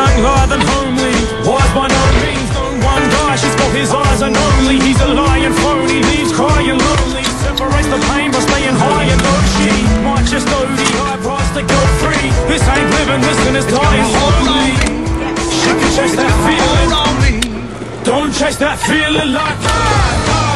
young live and homely Wise by no means, no one guy She's got his eyes and only He's a lion. Phony, leaves crying lonely. Separates the pain by staying high and low. She might just OD high price to go free. This ain't living, this and it's dying slowly. She can chase that feeling. Don't chase that feeling like that.